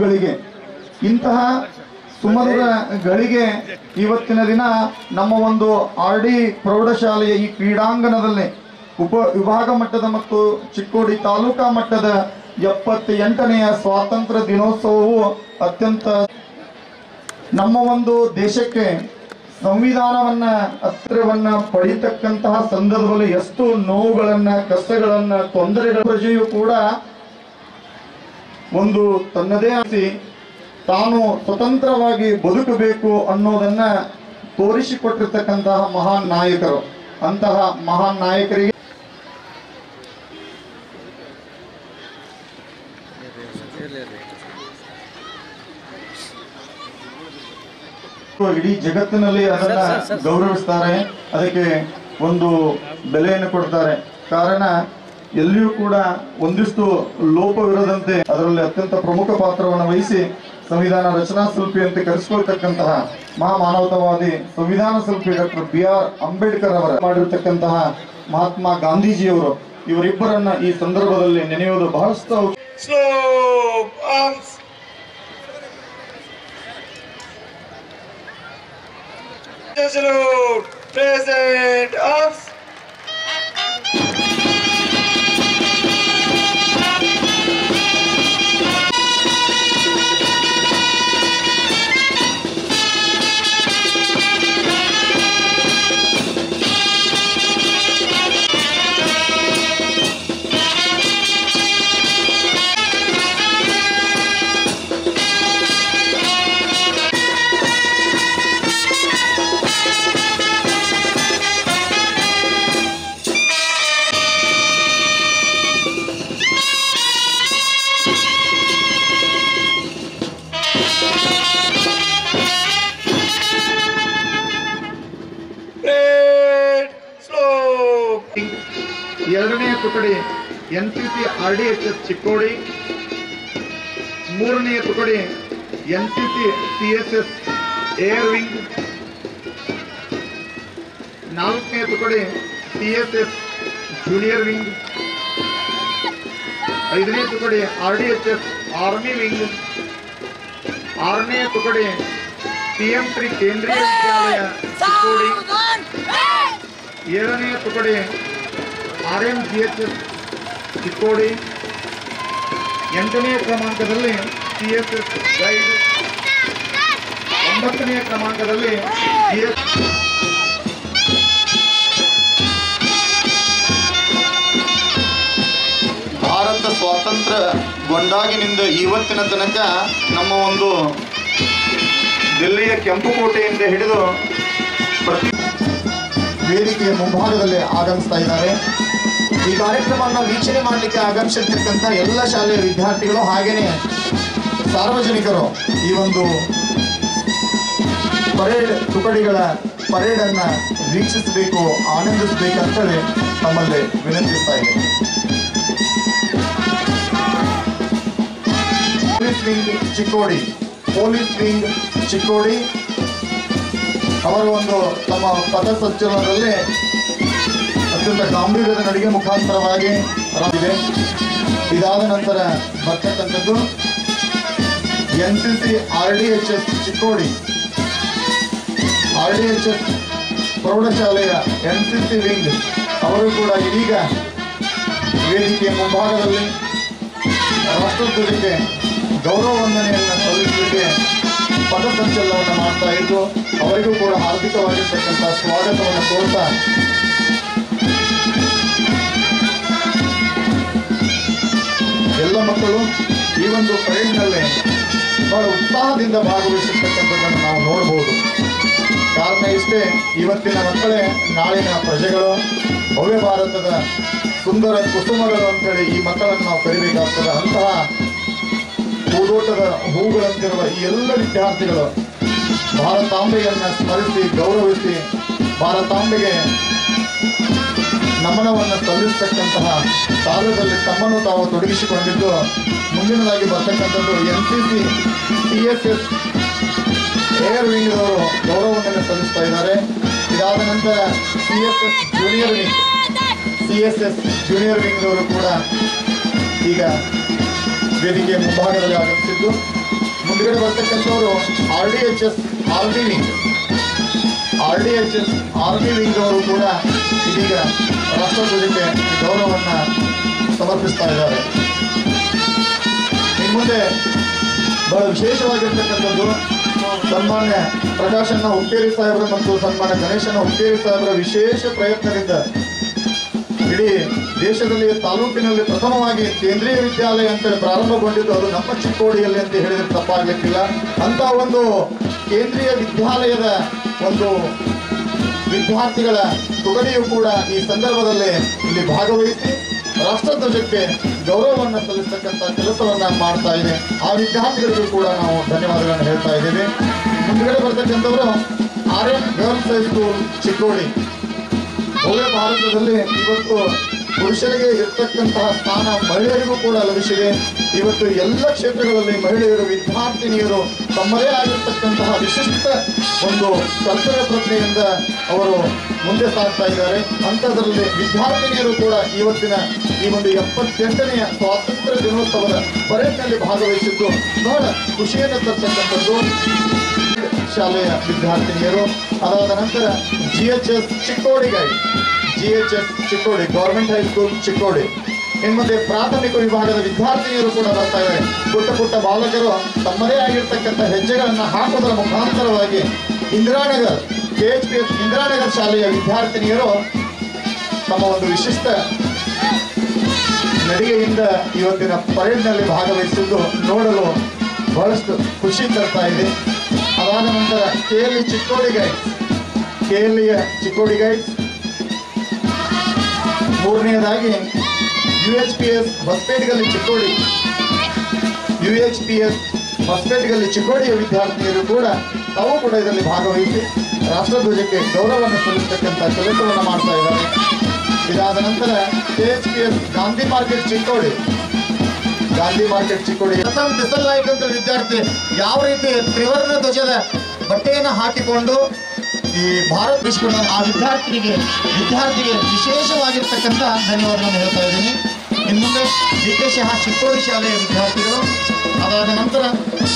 ಗಳಿಗೆ. ಇಂತಹ ಸುಮಧುರ ಗಳಿಗೆ ಇವತ್ತಿನ ದಿನ ನಮ್ಮ ಒಂದು ಆರ್ ಡಿ ಪ್ರೌಢಶಾಲೆಯ ಈ ಕ್ರೀಡಾಂಗಣದಲ್ಲಿ ಉಪ ವಿಭಾಗ ಮಟ್ಟದ ಮತ್ತು ಚಿಕ್ಕೋಡಿ ತಾಲೂಕಾ ಮಟ್ಟದ ಎಪ್ಪತ್ತ ಎಂಟನೆಯ ಸ್ವಾತಂತ್ರ್ಯ ದಿನೋತ್ಸವವು ಅತ್ಯಂತ ನಮ್ಮ ಒಂದು ದೇಶಕ್ಕೆ ಸಂವಿಧಾನವನ್ನ ಹತ್ತಿರವನ್ನ ಪಡೀತಕ್ಕಂತಹ ಸಂದರ್ಭದಲ್ಲಿ ಎಷ್ಟು ನೋವುಗಳನ್ನ, ಕಷ್ಟಗಳನ್ನ, ತೊಂದರೆಗಳ ಪ್ರಜೆಯು ಕೂಡ ಒಂದು ತನ್ನದೇ ಆಸಿ ತಾನು ಸ್ವತಂತ್ರವಾಗಿ ಬದುಕಬೇಕು ಅನ್ನೋದನ್ನ ತೋರಿಸಿಕೊಟ್ಟಿರ್ತಕ್ಕಂತಹ ಮಹಾನ್ ನಾಯಕರು. ಅಂತಹ ಮಹಾನ್ ನಾಯಕರಿಗೆ ಇಡೀ ಜಗತ್ತಿನಲ್ಲಿ ಅದನ್ನ ಗೌರವಿಸ್ತಾರೆ. ಅದಕ್ಕೆ ಒಂದು ಬೆಲೆಯನ್ನು ಕೊಡ್ತಾರೆ. ಕಾರಣ ಎಲ್ಲಿಯೂ ಕೂಡ ಒಂದಿಷ್ಟು ಲೋಪವಿರದಂತೆ ಅದರಲ್ಲಿ ಅತ್ಯಂತ ಪ್ರಮುಖ ಪಾತ್ರವನ್ನು ವಹಿಸಿ ಸಂವಿಧಾನ ರಚನಾ ಶಿಲ್ಪಿ ಅಂತ ಕರೆಸಿಕೊಳ್ತಕ್ಕಂತಹ ಮಹಾಮಾನವತಾವಾದಿ ಸಂವಿಧಾನ ಶಿಲ್ಪಿ ಡಾಕ್ಟರ್ ಬಿ ಆರ್ ಅಂಬೇಡ್ಕರ್ ಅವರ ಮಾಡಿರ್ತಕ್ಕಂತಹ ಮಹಾತ್ಮ ಗಾಂಧೀಜಿಯವರು ಇವರಿಬ್ಬರನ್ನ ಈ ಸಂದರ್ಭದಲ್ಲಿ ನೆನೆಯುವುದು ಬಹಳಷ್ಟು. Present arms. N C C R D H S Chikkodi ಮೂರನೆಯ ತುಕಡಿ N C C C S S air wing ನಾಲ್ಕನೇ ತುಕಡಿ C S S junior wing, ಐದನೇ ತುಕಡಿ R D H S army wing, ಆರನೇ ತುಕಡಿ ಸಿಎಂ ಶ್ರೀ ಕೇಂದ್ರೀಯ ವಿದ್ಯಾಲಯ ಚಿಕ್ಕೋಡಿ, ಏಳನೇ ತುಕಡಿ R M G H S Chikkodi ಎಂಟನೇ ಕ್ರಮಾಂಕದಲ್ಲಿ C S S guide ಒಂಬತ್ತನೇ ಕ್ರಮಾಂಕದಲ್ಲಿ ಜಿ ಎಸ್ ಭಾರತ ಸ್ವಾತಂತ್ರ್ಯಗೊಂಡಾಗಿನಿಂದ ಇವತ್ತಿನ ತನಕ ನಮ್ಮ ಒಂದು ದಿಲ್ಲಿಯ ಕೆಂಪುಕೋಟೆಯಿಂದ ಹಿಡಿದು ಪ್ರತಿ ವೇದಿಕೆಯ ಮುಂಭಾಗದಲ್ಲಿ ಆಗಮಿಸ್ತಾ ಇದ್ದಾರೆ. ಈ ಕಾರ್ಯಕ್ರಮವನ್ನು ವೀಕ್ಷಣೆ ಮಾಡಲಿಕ್ಕೆ ಆಗಮಿಸಿರ್ತಕ್ಕಂಥ ಎಲ್ಲ ಶಾಲೆಯ ವಿದ್ಯಾರ್ಥಿಗಳು ಹಾಗೇನೆ ಸಾರ್ವಜನಿಕರು ಈ ಒಂದು ಪರೇಡ್ ತುಕಡಿಗಳ ಪರೇಡನ್ನು ವೀಕ್ಷಿಸಬೇಕು ಆನಂದಿಸಬೇಕು ಅಂತೇಳಿ ತಮ್ಮಲ್ಲಿ ವಿನಂತಿಸ್ತಾ ಇದ್ದೇನೆ. Police wing Chikkodi, police wing Chikkodi, ಅವರು ಒಂದು ತಮ್ಮ ಪಥಸಂಚಲನದಲ್ಲಿ ಅತ್ಯಂತ ಗಾಂಭೀರ್ಯದ ನಡಿಗೆ ಮುಖಾಂತರವಾಗಿ ಬರಲಿದೆ ಇದಾದ ನಂತರ ಬರ್ತಕ್ಕಂಥದ್ದು N C C R D H S Chikkodi. R D H S ಪ್ರೌಢಶಾಲೆಯ ಎನ್ ಸಿ ಸಿ ವಿಂಗ್. ಅವರು ಕೂಡ ಇದೀಗ ವೇದಿಕೆಯ ಮುಂಭಾಗದಲ್ಲಿ ರಾಷ್ಟ್ರಧ್ವಜಕ್ಕೆ ಗೌರವ ವಂದನೆಯನ್ನು ಸಲ್ಲಿಸಲಿಕ್ಕೆ ಪಥಸಂಚಲನವನ್ನು ಮಾಡ್ತಾ ಇದ್ದು, ಅವರಿಗೂ ಕೂಡ ಹಾರ್ದಿಕವಾಗಿರ್ತಕ್ಕಂಥ ಸ್ವಾಗತವನ್ನು ಕೋರ್ತಾ ಮಕ್ಕಳು ಈ ಒಂದು ಪರೇಡ್ನಲ್ಲಿ ಬಹಳ ಉತ್ಸಾಹದಿಂದ ಭಾಗವಹಿಸಿರ್ತಕ್ಕಂಥದ್ದನ್ನು ನಾವು ನೋಡಬಹುದು ಕಾರಣ ಇಷ್ಟೇ, ಇವತ್ತಿನ ಮಕ್ಕಳೇ, ನಾಳಿನ ಪ್ರಜೆಗಳು, ಭವ್ಯ ಭಾರತದ ಸುಂದರ ಕುಸುಮಗಳು ಅಂತೇಳಿ ಈ ಮಕ್ಕಳನ್ನು ನಾವು ಕರಿಬೇಕಾಗ್ತದೆ. ಅಂತಹ ಹೂದೋಟದ ಹೂಗಳಂತಿರುವ ಈ ಎಲ್ಲ ವಿದ್ಯಾರ್ಥಿಗಳು ಭಾರತಾಂಬೆಯನ್ನು ಸ್ಮರಿಸಿ ಗೌರವಿಸಿ ಭಾರತಾಂಬೆಗೆ ನಮನವನ್ನು ಸಲ್ಲಿಸ್ತಕ್ಕಂತಹ ಕಾಲದಲ್ಲಿ ತಮ್ಮನ್ನು ತಾವು ತೊಡಗಿಸಿಕೊಂಡಿದ್ದು, ಮುಂದಿನದಾಗಿ ಬರ್ತಕ್ಕಂಥದ್ದು N C C C S S, air ವಿಂಗ್ದವರು ಗೌರವವನ್ನು ಸಲ್ಲಿಸ್ತಾ ಇದ್ದಾರೆ. ಇದಾದ ನಂತರ C S S junior wing, C S S junior ವಿಂಗ್ದವರು ಕೂಡ ಈಗ ವೇದಿಕೆಯ ಮುಂಭಾಗದಲ್ಲಿ ಆಗಮಿಸಿದ್ದು. ಮುಂದುಗಡೆ ಬರ್ತಕ್ಕಂಥವರು R D H S, R D wing, R D H S, R D wing ಅವರು ಕೂಡ ಇದೀಗ ರಾಷ್ಟ್ರಧ್ವಜಕ್ಕೆ ಗೌರವವನ್ನು ಸಮರ್ಪಿಸ್ತಾ ಇದ್ದಾರೆ. ಇನ್ನು ಮುಂದೆ ಬಹಳ ವಿಶೇಷವಾಗಿರ್ತಕ್ಕಂಥದ್ದು ಸನ್ಮಾನ್ಯ ಪ್ರಕಾಶನ್ನ ಹುಕ್ಕೇರಿ ಸಾಹೇಬರು ಮತ್ತು ಸನ್ಮಾನ್ಯ ಗಣೇಶನ ಹುಕ್ಕೇರಿ ಸಾಹೇಬರ ವಿಶೇಷ ಪ್ರಯತ್ನದಿಂದ ಇಡೀ ದೇಶದಲ್ಲಿ ತಾಲೂಕಿನಲ್ಲಿ ಪ್ರಥಮವಾಗಿ ಕೇಂದ್ರೀಯ ವಿದ್ಯಾಲಯ ಅಂತ ಪ್ರಾರಂಭಗೊಂಡಿದ್ದು ಅದು ನಮ್ಮ ಚಿಕ್ಕೋಡಿಯಲ್ಲಿ ಅಂತ ಹೇಳಿದ್ರೆ ತಪ್ಪಾಗಲಿಕ್ಕಿಲ್ಲ. ಅಂತ ಒಂದು ಕೇಂದ್ರೀಯ ವಿದ್ಯಾಲಯದ ಒಂದು ವಿದ್ಯಾರ್ಥಿಗಳ ತುಕಡಿಯು ಕೂಡ ಈ ಸಂದರ್ಭದಲ್ಲಿ ಇಲ್ಲಿ ಭಾಗವಹಿಸಿ ರಾಷ್ಟ್ರಧ್ವಜಕ್ಕೆ ಗೌರವವನ್ನು ಸಲ್ಲಿಸ್ತಕ್ಕಂಥ ಕೆಲಸವನ್ನ ಮಾಡ್ತಾ ಇದೆ. ಆ ವಿದ್ಯಾರ್ಥಿಗಳಿಗೂ ಕೂಡ ನಾವು ಧನ್ಯವಾದಗಳನ್ನು ಹೇಳ್ತಾ ಇದ್ದೀವಿ. ಮುಂದ್ಗಡೆ ಬರ್ತಕ್ಕಂಥವರು R N girls high school Chikkodi. ಭಾರತದಲ್ಲಿ ಇವತ್ತು ಪುರುಷರಿಗೆ ಇರ್ತಕ್ಕಂತಹ ಸ್ಥಾನ ಮಹಿಳೆಯರಿಗೂ ಕೂಡ ಲಭಿಸಿದೆ. ಇವತ್ತು ಎಲ್ಲ ಕ್ಷೇತ್ರಗಳಲ್ಲಿ ಮಹಿಳೆಯರು, ವಿದ್ಯಾರ್ಥಿನಿಯರು ತಮ್ಮದೇ ಆಗಿರ್ತಕ್ಕಂತಹ ವಿಶಿಷ್ಟ ಒಂದು ಕರ್ತವ್ಯ ಪ್ರಜ್ಞೆಯಿಂದ ಅವರು ಮುಂದೆ ಸಾಗ್ತಾ ಇದ್ದಾರೆ. ಅಂಥದ್ರಲ್ಲಿ ವಿದ್ಯಾರ್ಥಿನಿಯರು ಕೂಡ ಇವತ್ತಿನ ಈ ಒಂದು ಎಪ್ಪತ್ತೆಂಟನೆಯ ಸ್ವಾತಂತ್ರ್ಯ ದಿನೋತ್ಸವದ ಪರೇಡ್ನಲ್ಲಿ ಭಾಗವಹಿಸಿದ್ದು ಬಹಳ ಖುಷಿಯನ್ನು ತರ್ತಕ್ಕಂಥದ್ದು. ಶಾಲೆಯ ವಿದ್ಯಾರ್ಥಿನಿಯರು, ಅದಾದ ನಂತರ G H S Chikkodi guide G H S Chikkodi government high school Chikkodi ಇನ್ನು ಮುಂದೆ ಪ್ರಾಥಮಿಕ ವಿಭಾಗದ ವಿದ್ಯಾರ್ಥಿನಿಯರು ಕೂಡ ಬರ್ತಾ ಇದ್ದಾರೆ. ಪುಟ್ಟ ಪುಟ್ಟ ಬಾಲಕರು ತಮ್ಮದೇ ಆಗಿರ್ತಕ್ಕಂಥ ಹೆಜ್ಜೆಗಳನ್ನು ಹಾಕುವುದರ ಮುಖಾಂತರವಾಗಿ Indiranagar K H P S Indiranagar ಶಾಲೆಯ ವಿದ್ಯಾರ್ಥಿನಿಯರು ತಮ್ಮ ಒಂದು ವಿಶಿಷ್ಟ ನಡಿಗೆಯಿಂದ ಇವತ್ತಿನ ಪರೇಡ್ನಲ್ಲಿ ಭಾಗವಹಿಸಿದ್ದು ನೋಡಲು ಬಹಳಷ್ಟು ಖುಷಿ ತರ್ತಾ ಇದೆ. ಅದಾದ ನಂತರ K L Chikkodi guides K L Chikkodi guides ಮೂರನೆಯದಾಗಿ U H P S Hosapetegalli Chikkodi. U H P S Hosapetegalli ಚಿಕ್ಕೋಡಿಯ ವಿದ್ಯಾರ್ಥಿನಿಯರು ಕೂಡ ತಾವು ಕೂಡ ಇದರಲ್ಲಿ ಭಾಗವಹಿಸಿ ರಾಷ್ಟ್ರಧ್ವಜಕ್ಕೆ ಗೌರವವನ್ನು ಸಲ್ಲಿಸ್ತಕ್ಕಂಥ ಕೆಲಸವನ್ನು ಮಾಡ್ತಾ ಇದ್ದಾರೆ. ಇದಾದ ನಂತರ K H P S Gandhi market Chikkodi. Gandhi market Chikkodi Bisal Naik ಅಂತ ವಿದ್ಯಾರ್ಥಿ ಯಾವ ರೀತಿ ತ್ರಿವರ್ಣ ಧ್ವಜದ ಬಟ್ಟೆಯನ್ನು ಹಾಕಿಕೊಂಡು ಈ ಭಾರತ್ ವಿಶ್ವದ ಆ ವಿದ್ಯಾರ್ಥಿನಿಗೆ ವಿದ್ಯಾರ್ಥಿಗೆ ವಿಶೇಷವಾಗಿರ್ತಕ್ಕಂಥ ಧನ್ಯವಾದಗಳನ್ನು ಹೇಳ್ತಾ ಇದ್ದೀನಿ. ಇನ್ನು ಮುಂದೆ ವಿಶೇಷ ಚಿಕ್ಕೋಡಿ ಶಾಲೆಯ ವಿದ್ಯಾರ್ಥಿಗಳು. ಅದಾದ ನಂತರ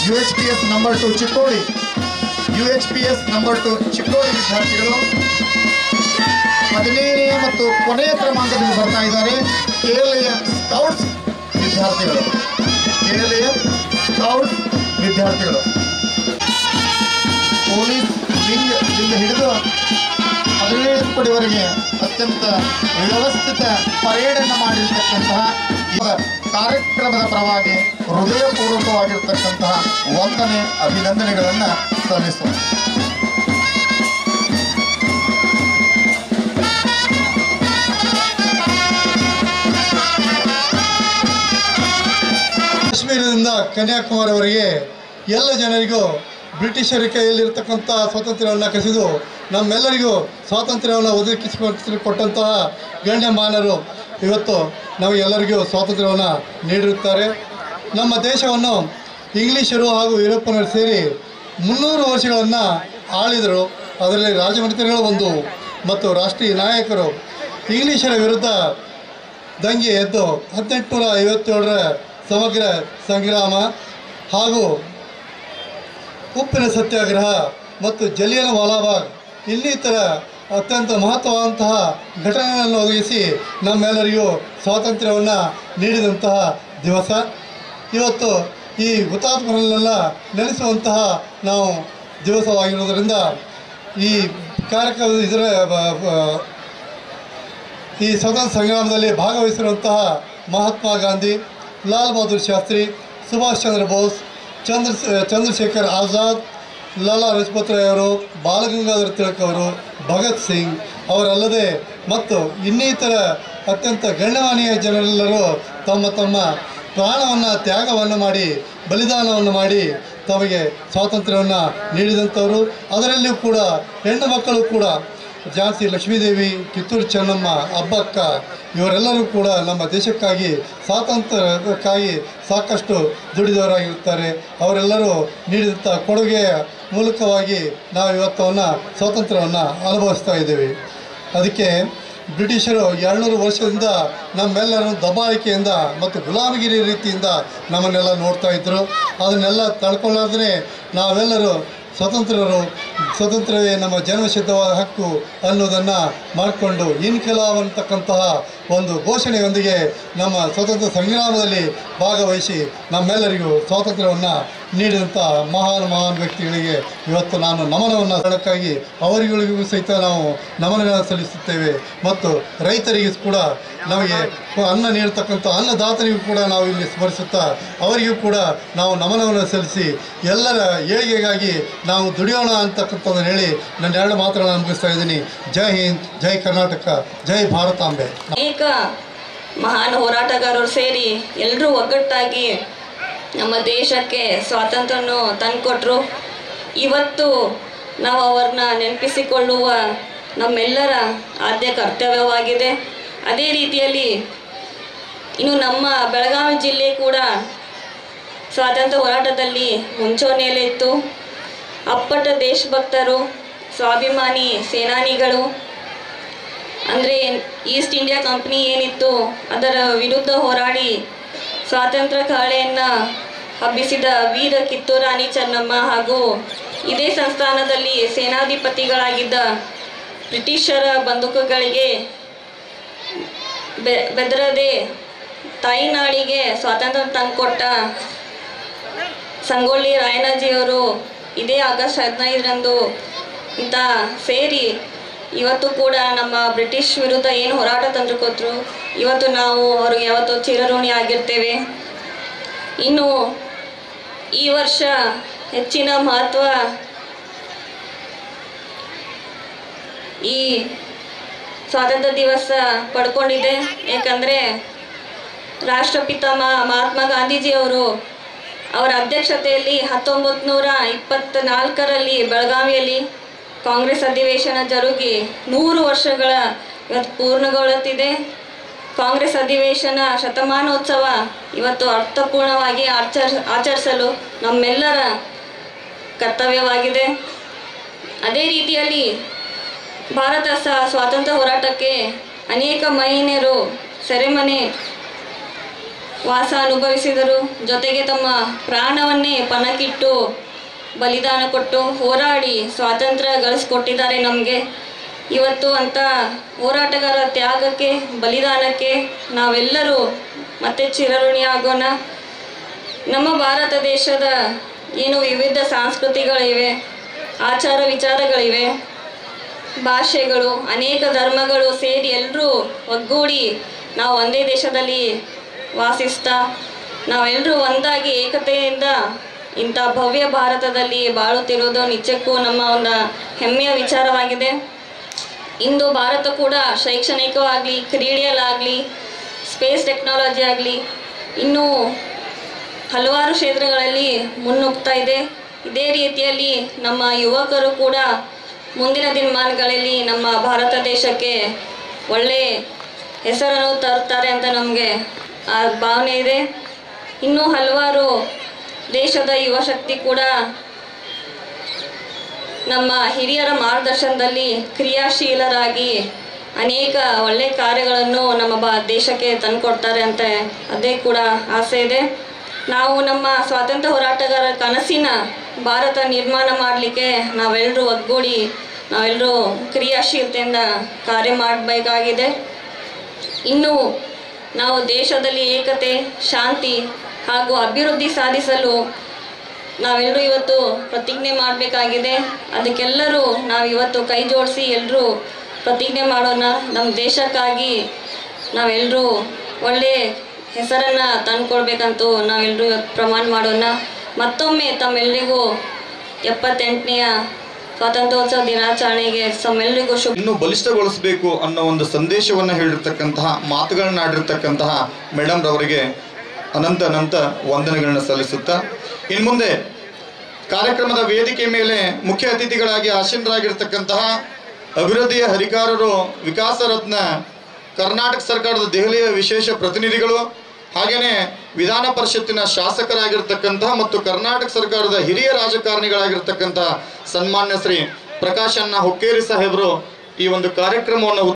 U H P S number two Chikkodi U H P S number two Chikkodi ವಿದ್ಯಾರ್ಥಿಗಳು. ಹದಿನೈದನೆಯ ಮತ್ತು ಕೊನೆಯ ಕ್ರಮಾಂಕದಲ್ಲಿ ಬರ್ತಾ ಇದ್ದಾರೆ ಕೇರಳೆಯ ಸ್ಕೌಟ್ಸ್ ವಿದ್ಯಾರ್ಥಿಗಳು. ಕೇರಳೆಯ ಸ್ಕೌಟ್ಸ್ ವಿದ್ಯಾರ್ಥಿಗಳು. ಪೊಲೀಸ್ ಇಂದ ಹಿಡಿದು ಹದಿನೈದು ಕೋಟಿವರೆಗೆ ಅತ್ಯಂತ ವ್ಯವಸ್ಥಿತ ಪರೇಡನ್ನು ಮಾಡಿರ್ತಕ್ಕಂತಹ ಕಾರ್ಯಕ್ರಮದ ಪರವಾಗಿ ಹೃದಯಪೂರ್ವಕವಾಗಿರ್ತಕ್ಕಂತಹ ವಂದನೆ, ಅಭಿನಂದನೆಗಳನ್ನು ಸಲ್ಲಿಸೋಣ ಕಾಶ್ಮೀರದಿಂದ ಕನ್ಯಾಕುಮಾರಿವರೆಗೆ ಎಲ್ಲ ಜನರಿಗೂ ಬ್ರಿಟಿಷರ ಕೈಯಲ್ಲಿರ್ತಕ್ಕಂಥ ಸ್ವಾತಂತ್ರ್ಯವನ್ನು ಕಸಿದು ನಮ್ಮೆಲ್ಲರಿಗೂ ಸ್ವಾತಂತ್ರ್ಯವನ್ನು ಒದಗಿಸಿಕೊಟ್ಟು ಕೊಟ್ಟಂತಹ ಗಣ್ಯಮಾನರು ಇವತ್ತು ನಮಗೆಲ್ಲರಿಗೂ ಸ್ವಾತಂತ್ರ್ಯವನ್ನು ನೀಡಿರುತ್ತಾರೆ. ನಮ್ಮ ದೇಶವನ್ನು ಇಂಗ್ಲೀಷರು ಹಾಗೂ ಯುರೋಪನ್ನರು ಸೇರಿ ಮುನ್ನೂರು ವರ್ಷಗಳನ್ನು ಆಳಿದರು. ಅದರಲ್ಲಿ ರಾಜಮಂತ್ರಿಗಳು ಒಂದು ಮತ್ತು ರಾಷ್ಟ್ರೀಯ ನಾಯಕರು. ಇಂಗ್ಲೀಷರ ವಿರುದ್ಧ ದಂಗೆ ಎದ್ದು ಹದಿನೆಂಟುನೂರ ಐವತ್ತೇಳರ ಸಮಗ್ರ ಸಂಗ್ರಾಮ ಹಾಗೂ ಉಪ್ಪಿನ ಸತ್ಯಾಗ್ರಹ ಮತ್ತು ಜಲಿಯನ ವಾಲಾಬಾಗ್ ಇನ್ನಿತರ ಅತ್ಯಂತ ಮಹತ್ವವಾದಂತಹ ಘಟನೆಗಳನ್ನು ಒದಗಿಸಿ ನಮ್ಮೆಲ್ಲರಿಗೂ ಸ್ವಾತಂತ್ರ್ಯವನ್ನು ನೀಡಿದಂತಹ ದಿವಸ. ಇವತ್ತು ಈ ಹುತಾತ್ಮರನ್ನೆಲ್ಲ ನೆನೆಸುವಂತಹ ನಾವು ದಿವಸವಾಗಿರುವುದರಿಂದ ಈ ಕಾರ್ಯಕ್ರಮದ ಇದರ ಈ ಸ್ವತಂತ್ರ ಸಂಗ್ರಾಮದಲ್ಲಿ ಭಾಗವಹಿಸಿರುವಂತಹ ಮಹಾತ್ಮ ಗಾಂಧಿ, ಲಾಲ್ ಬಹದ್ದೂರ್ ಶಾಸ್ತ್ರಿ, ಸುಭಾಷ್ ಚಂದ್ರ ಬೋಸ್ ಚಂದ್ರ ಚಂದ್ರಶೇಖರ್ ಆಜಾದ್, ಲಾಲಾ ಲಜಪತ್ ರಾಯ್ ಅವರು, ಬಾಲಗಂಗಾಧರ ತಿಲಕ್ ಅವರು, ಭಗತ್ ಸಿಂಗ್ ಅವರಲ್ಲದೆ ಮತ್ತು ಇನ್ನಿತರ ಅತ್ಯಂತ ಗಣ್ಯಮಾನೀಯ ಜನರೆಲ್ಲರೂ ತಮ್ಮ ತಮ್ಮ ಪ್ರಾಣವನ್ನು ತ್ಯಾಗವನ್ನು ಮಾಡಿ, ಬಲಿದಾನವನ್ನು ಮಾಡಿ ತಮಗೆ ಸ್ವಾತಂತ್ರ್ಯವನ್ನು ನೀಡಿದಂಥವರು. ಅದರಲ್ಲಿಯೂ ಕೂಡ ಹೆಣ್ಣು ಮಕ್ಕಳು ಕೂಡ ಝಾನ್ಸಿ ಲಕ್ಷ್ಮೀದೇವಿ, ಕಿತ್ತೂರು ಚೆನ್ನಮ್ಮ, ಅಬ್ಬಕ್ಕ, ಇವರೆಲ್ಲರೂ ಕೂಡ ನಮ್ಮ ದೇಶಕ್ಕಾಗಿ, ಸ್ವಾತಂತ್ರ್ಯಕ್ಕಾಗಿ ಸಾಕಷ್ಟು ದುಡಿದವರಾಗಿರುತ್ತಾರೆ. ಅವರೆಲ್ಲರೂ ನೀಡಿದಂಥ ಕೊಡುಗೆಯ ಮೂಲಕವಾಗಿ ನಾವು ಇವತ್ತವನ್ನು ಸ್ವಾತಂತ್ರ್ಯವನ್ನು ಅನುಭವಿಸ್ತಾ ಇದ್ದೇವೆ. ಅದಕ್ಕೆ ಬ್ರಿಟಿಷರು ಎರಡುನೂರು ವರ್ಷದಿಂದ ನಮ್ಮೆಲ್ಲರನ್ನು ದಬ್ಬಾಳಿಕೆಯಿಂದ ಮತ್ತು ಗುಲಾಮಗಿರಿ ರೀತಿಯಿಂದ ನಮ್ಮನ್ನೆಲ್ಲ ನೋಡ್ತಾ ಇದ್ದರು ಅದನ್ನೆಲ್ಲ ತಡ್ಕೊಳ್ಳಾದ್ರೆ ನಾವೆಲ್ಲರೂ ಸ್ವತಂತ್ರರು, ಸ್ವತಂತ್ರವೇ ನಮ್ಮ ಜನ್ಮಸಿದ್ಧವಾದ ಹಕ್ಕು ಅನ್ನೋದನ್ನು ಮಾಡಿಕೊಂಡು ಇನ್ಕಿಲಾಬ್ ಅಂತಕ್ಕಂತಹ ಒಂದು ಘೋಷಣೆಯೊಂದಿಗೆ ನಮ್ಮ ಸ್ವತಂತ್ರ ಸಂಗ್ರಾಮದಲ್ಲಿ ಭಾಗವಹಿಸಿ ನಮ್ಮೆಲ್ಲರಿಗೂ ಸ್ವಾತಂತ್ರ್ಯವನ್ನು ನೀಡಿದಂಥ ಮಹಾನ್ ಮಹಾನ್ ವ್ಯಕ್ತಿಗಳಿಗೆ ಇವತ್ತು ನಾನು ನಮನವನ್ನು ಅದಕ್ಕಾಗಿ ಅವರಿಗಳಿಗೂ ಸಹಿತ ನಾವು ನಮನಗಳನ್ನು ಸಲ್ಲಿಸುತ್ತೇವೆ. ಮತ್ತು ರೈತರಿಗೆ ಕೂಡ ನಮಗೆ ಅನ್ನ ನೀಡತಕ್ಕಂಥ ಅನ್ನದಾತನಿಗೂ ಕೂಡ ನಾವು ಇಲ್ಲಿ ಸ್ಮರಿಸುತ್ತಾ, ಅವರಿಗೂ ಕೂಡ ನಾವು ನಮನವನ್ನು ಸಲ್ಲಿಸಿ ಎಲ್ಲರ ಏಳಿಗೆಗಾಗಿ ನಾವು ದುಡಿಯೋಣ ಅಂತಕ್ಕಂಥದ್ದನ್ನು ಹೇಳಿ ನನ್ನ ಎರಡು ಮಾತುಗಳನ್ನು ಮುಗಿಸ್ತಾ ಇದ್ದೀನಿ. ಜೈ ಹಿಂದ್, ಜೈ ಕರ್ನಾಟಕ, ಜೈ ಭಾರತಾಂಬೆ. ಮಹಾನ್ ಹೋರಾಟಗಾರರು ಸೇರಿ ಎಲ್ಲರೂ ಒಗ್ಗಟ್ಟಾಗಿ ನಮ್ಮ ದೇಶಕ್ಕೆ ಸ್ವಾತಂತ್ರ್ಯವನ್ನು ತಂದುಕೊಟ್ರು. ಇವತ್ತು ನಾವು ಅವ್ರನ್ನ ನೆನಪಿಸಿಕೊಳ್ಳುವ ನಮ್ಮೆಲ್ಲರ ಆದ್ಯ ಕರ್ತವ್ಯವಾಗಿದೆ. ಅದೇ ರೀತಿಯಲ್ಲಿ ಇನ್ನು ನಮ್ಮ ಬೆಳಗಾವಿ ಜಿಲ್ಲೆ ಕೂಡ ಸ್ವಾತಂತ್ರ್ಯ ಹೋರಾಟದಲ್ಲಿ ಮುಂಚೂಣಿಯಲ್ಲಿತ್ತು. ಅಪ್ಪಟ ದೇಶಭಕ್ತರು, ಸ್ವಾಭಿಮಾನಿ ಸೇನಾನಿಗಳು, ಅಂದರೆ ಈಸ್ಟ್ ಇಂಡಿಯಾ ಕಂಪ್ನಿ ಏನಿತ್ತು, ಅದರ ವಿರುದ್ಧ ಹೋರಾಡಿ ಸ್ವಾತಂತ್ರ್ಯ ಕಹಳೆಯನ್ನು ಹಬ್ಬಿಸಿದ ವೀರ ಕಿತ್ತೂರಾಣಿ ಚೆನ್ನಮ್ಮ ಹಾಗೂ ಇದೇ ಸಂಸ್ಥಾನದಲ್ಲಿ ಸೇನಾಧಿಪತಿಗಳಾಗಿದ್ದ ಬ್ರಿಟಿಷರ ಬಂದೂಕುಗಳಿಗೆ ಬೆ ಬೆದರದೆ ತಾಯಿನಾಡಿಗೆ ಸ್ವಾತಂತ್ರ್ಯ ತಂದುಕೊಟ್ಟ ಸಂಗೊಳ್ಳಿ ರಾಯಣ್ಣಜಿಯವರು ಇದೇ ಆಗಸ್ಟ್ ಹದಿನೈದರಂದು ಇಂಥ ಸೇರಿ ಇವತ್ತು ಕೂಡ ನಮ್ಮ ಬ್ರಿಟಿಷ್ ವಿರುದ್ಧ ಏನು ಹೋರಾಟ ತಂದುಕೊಟ್ರು ಇವತ್ತು ನಾವು ಅವ್ರಿಗೆ ಯಾವತ್ತೂ ಚಿರಋಣಿ ಆಗಿರ್ತೇವೆ. ಇನ್ನು ಈ ವರ್ಷ ಹೆಚ್ಚಿನ ಮಹತ್ವ ಈ ಸ್ವಾತಂತ್ರ್ಯ ದಿವಸ ಪಡ್ಕೊಂಡಿದೆ. ಏಕೆಂದರೆ ರಾಷ್ಟ್ರಪಿತ ಮಹಾತ್ಮ ಗಾಂಧೀಜಿ ಅವರು ಅವರ ಅಧ್ಯಕ್ಷತೆಯಲ್ಲಿ ಹತ್ತೊಂಬತ್ತು ನೂರ ಇಪ್ಪತ್ತ್ನಾಲ್ಕರಲ್ಲಿ ಬೆಳಗಾವಿಯಲ್ಲಿ ಕಾಂಗ್ರೆಸ್ ಅಧಿವೇಶನ ಜರುಗಿ ನೂರು ವರ್ಷಗಳ ಇವತ್ತು ಪೂರ್ಣಗೊಳ್ಳುತ್ತಿದೆ. ಕಾಂಗ್ರೆಸ್ ಅಧಿವೇಶನ ಶತಮಾನೋತ್ಸವ ಇವತ್ತು ಅರ್ಥಪೂರ್ಣವಾಗಿ ಆಚರ್, ಆಚರಿಸಲು ನಮ್ಮೆಲ್ಲರ ಕರ್ತವ್ಯವಾಗಿದೆ. ಅದೇ ರೀತಿಯಲ್ಲಿ ಭಾರತ ಸಹ ಸ್ವಾತಂತ್ರ್ಯ ಹೋರಾಟಕ್ಕೆ ಅನೇಕ ಮಹಿಳೆಯರು ಸೆರೆಮನೆ ವಾಸ ಅನುಭವಿಸಿದರು. ಜೊತೆಗೆ ತಮ್ಮ ಪ್ರಾಣವನ್ನೇ ಪಣಕ್ಕಿಟ್ಟು ಬಲಿದಾನ ಕೊಟ್ಟು ಹೋರಾಡಿ ಸ್ವಾತಂತ್ರ್ಯ ಗಳಿಸ್ಕೊಟ್ಟಿದ್ದಾರೆ ನಮಗೆ. ಇವತ್ತು ಅಂತ ಹೋರಾಟಗಾರ ತ್ಯಾಗಕ್ಕೆ, ಬಲಿದಾನಕ್ಕೆ ನಾವೆಲ್ಲರೂ ಮತ್ತೆ ಚಿರಋಣಿ ಆಗೋಣ. ನಮ್ಮ ಭಾರತ ದೇಶದ ಏನು ವಿವಿಧ ಸಂಸ್ಕೃತಿಗಳಿವೆ, ಆಚಾರ ವಿಚಾರಗಳಿವೆ, ಭಾಷೆಗಳು, ಅನೇಕ ಧರ್ಮಗಳು ಸೇರಿ ಎಲ್ಲರೂ ಒಗ್ಗೂಡಿ ನಾವು ಒಂದೇ ದೇಶದಲ್ಲಿ ವಾಸಿಸ್ತಾ, ನಾವೆಲ್ಲರೂ ಒಂದಾಗಿ ಏಕತೆಯಿಂದ ಇಂಥ ಭವ್ಯ ಭಾರತದಲ್ಲಿ ಬಾಳುತ್ತಿರುವುದು ನಿಜಕ್ಕೂ ನಮ್ಮ ಒಂದು ಹೆಮ್ಮೆಯ ವಿಚಾರವಾಗಿದೆ. ಇಂದು ಭಾರತ ಕೂಡ ಶೈಕ್ಷಣಿಕವಾಗಲಿ, ಕ್ರೀಡೆಯಲ್ಲಾಗಲಿ, ಸ್ಪೇಸ್ ಟೆಕ್ನಾಲಜಿ ಆಗಲಿ ಇನ್ನೂ ಹಲವಾರು ಕ್ಷೇತ್ರಗಳಲ್ಲಿ ಮುನ್ನುಗ್ತಾ ಇದೆ. ಇದೇ ರೀತಿಯಲ್ಲಿ ನಮ್ಮ ಯುವಕರು ಕೂಡ ಮುಂದಿನ ದಿನಮಾನಗಳಲ್ಲಿ ನಮ್ಮ ಭಾರತ ದೇಶಕ್ಕೆ ಒಳ್ಳೆ ಹೆಸರನ್ನು ತರುತ್ತಾರೆ ಅಂತ ನಮಗೆ ಆ ಭಾವನೆ ಇದೆ. ಇನ್ನೂ ಹಲವಾರು ದೇಶದ ಯುವ ಶಕ್ತಿ ಕೂಡ ನಮ್ಮ ಹಿರಿಯರ ಮಾರ್ಗದರ್ಶನದಲ್ಲಿ ಕ್ರಿಯಾಶೀಲರಾಗಿ ಅನೇಕ ಒಳ್ಳೆ ಕಾರ್ಯಗಳನ್ನು ನಮ್ಮ ಬ ದೇಶಕ್ಕೆ ತಂದುಕೊಡ್ತಾರೆ ಅಂತ ಅದೇ ಕೂಡ ಆಸೆ ಇದೆ. ನಾವು ನಮ್ಮ ಸ್ವಾತಂತ್ರ್ಯ ಹೋರಾಟಗಾರರ ಕನಸಿನ ಭಾರತ ನಿರ್ಮಾಣ ಮಾಡಲಿಕ್ಕೆ ನಾವೆಲ್ಲರೂ ಒಗ್ಗೂಡಿ, ನಾವೆಲ್ಲರೂ ಕ್ರಿಯಾಶೀಲತೆಯಿಂದ ಕಾರ್ಯ ಮಾಡಬೇಕಾಗಿದೆ. ಇನ್ನು ನಾವು ದೇಶದಲ್ಲಿ ಏಕತೆ, ಶಾಂತಿ ಹಾಗೂ ಅಭಿವೃದ್ಧಿ ಸಾಧಿಸಲು ನಾವೆಲ್ಲರೂ ಇವತ್ತು ಪ್ರತಿಜ್ಞೆ ಮಾಡಬೇಕಾಗಿದೆ. ಅದಕ್ಕೆಲ್ಲರೂ ನಾವು ಇವತ್ತು ಕೈ ಜೋಡಿಸಿ ಎಲ್ಲರೂ ಪ್ರತಿಜ್ಞೆ ಮಾಡೋಣ. ನಮ್ಮ ದೇಶಕ್ಕಾಗಿ ನಾವೆಲ್ಲರೂ ಒಳ್ಳೆ ಹೆಸರನ್ನು ತಂದುಕೊಡ್ಬೇಕಂತೂ ನಾವೆಲ್ಲರೂ ಇವತ್ತು ಪ್ರಮಾಣ ಮಾಡೋಣ. ಮತ್ತೊಮ್ಮೆ ತಮ್ಮೆಲ್ಲರಿಗೂ ಎಪ್ಪತ್ತೆಂಟನೆಯ ಸ್ವಾತಂತ್ರ್ಯೋತ್ಸವ ದಿನಾಚರಣೆಗೆ ತಮ್ಮೆಲ್ಲರಿಗೂ ಶುಭ ಇನ್ನೂ ಬಲಿಷ್ಠಗೊಳಿಸಬೇಕು ಅನ್ನೋ ಒಂದು ಸಂದೇಶವನ್ನು ಹೇಳಿರ್ತಕ್ಕಂತಹ, ಮಾತುಗಳನ್ನಾಡಿರ್ತಕ್ಕಂತಹ ಮೇಡಮ್ರವರಿಗೆ ಮೇಡಮ್ ರವರಿಗೆ ಅನಂತ ಅನಂತ ವಂದನೆಗಳನ್ನ ಸಲ್ಲಿಸುತ್ತಾ, ಇನ್ನು ಮುಂದೆ ಕಾರ್ಯಕ್ರಮದ ವೇದಿಕೆ ಮೇಲೆ ಮುಖ್ಯ ಅತಿಥಿಗಳಾಗಿ ಆಸೀನರಾಗಿರ್ತಕ್ಕಂತಹ ಅಭಿವೃದ್ಧಿಯ ಹರಿಕಾರರು, ವಿಕಾಸ ರತ್ನ, ಕರ್ನಾಟಕ ಸರ್ಕಾರದ ದೆಹಲಿಯ ವಿಶೇಷ ಪ್ರತಿನಿಧಿಗಳು ಹಾಗೆಯೇ ವಿಧಾನ ಪರಿಷತ್ತಿನ ಶಾಸಕರಾಗಿರ್ತಕ್ಕಂತಹ ಮತ್ತು ಕರ್ನಾಟಕ ಸರ್ಕಾರದ ಹಿರಿಯ ರಾಜಕಾರಣಿಗಳಾಗಿರ್ತಕ್ಕಂತಹ ಸನ್ಮಾನ್ಯ ಶ್ರೀ ಪ್ರಕಾಶ್ ಅಣ್ಣ ಹುಕ್ಕೇರಿ ಸಾಹೇಬರು ಈ ಒಂದು ಕಾರ್ಯಕ್ರಮವನ್ನು